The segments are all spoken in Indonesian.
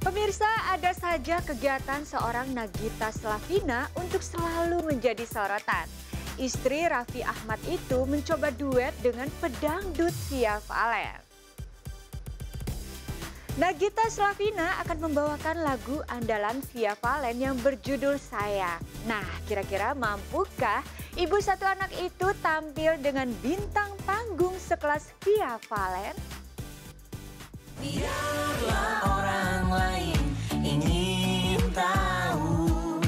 Pemirsa, ada saja kegiatan seorang Nagita Slavina untuk selalu menjadi sorotan. Istri Raffi Ahmad itu mencoba duet dengan pedangdut Via Valen. Nagita Slavina akan membawakan lagu andalan Via Valen yang berjudul Sayang. Nah, kira-kira mampukah ibu satu anak itu tampil dengan bintang panggung sekelas Via Valen? Biarlah orang lain ingin tahu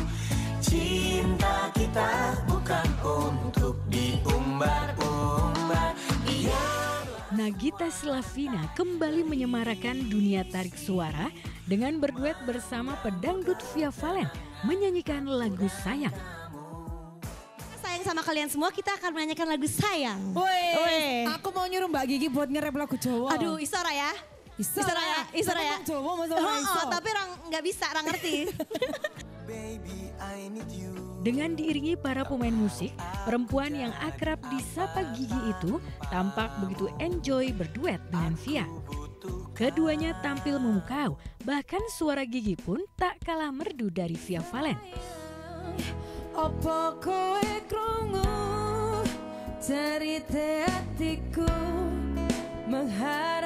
Cinta kita bukan untuk diumbar-umbar Nagita Slavina kembali menyemarakan dunia tarik suara dengan berduet bersama pedangdut Via Valen menyanyikan lagu Sayang. Sayang sama kalian semua, kita akan menyanyikan lagu Sayang. Woi, aku mau nyuruh Mbak Gigi buat nge-rap lagu Jawa. Aduh, Isora ya. Iso Isora lah. ya, Isora ya. Tapi Jawa masa Oh, oh, tapi orang nggak bisa, orang ngerti. Baby I need you Dengan diiringi para pemain musik, perempuan yang akrab disapa Gigi itu tampak begitu enjoy berduet dengan Via. Keduanya tampil memukau, bahkan suara Gigi pun tak kalah merdu dari Via Valen. Apa kowe krungu cerita hatiku mengharap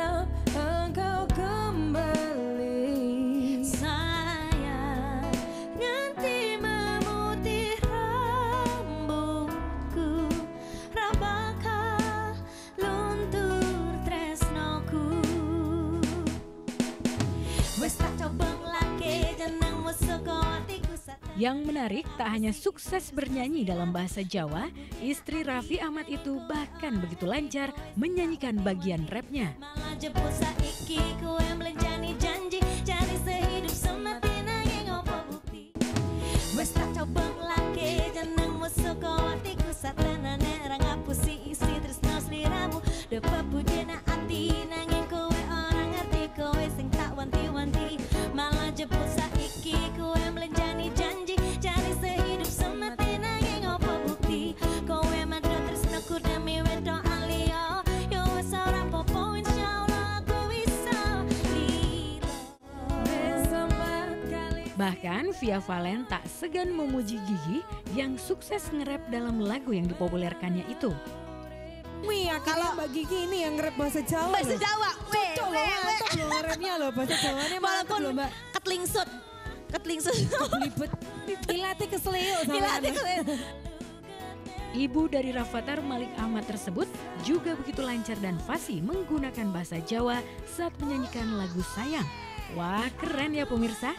Yang menarik tak hanya sukses bernyanyi dalam bahasa Jawa, istri Raffi Ahmad itu bahkan begitu lancar menyanyikan bagian rapnya. Malah Bahkan Via Valen tak segan memuji Gigi yang sukses nge-rap dalam lagu yang dipopulerkannya itu. Wih, kalau Mbak Gigi ini yang nge-rap bahasa Jawa Bahasa loh. Jawa weh Cocok loh, weh, loh nge-rapnya loh bahasa Jawanya Walaupun loh Mbak. ketlingsut Ketlingsut Belibet, dilatih keselio sama Dilatih Anda. ke- Ibu dari Rafathar Malik Ahmad tersebut juga begitu lancar dan fasih menggunakan bahasa Jawa saat menyanyikan lagu Sayang. Wah keren ya pemirsa.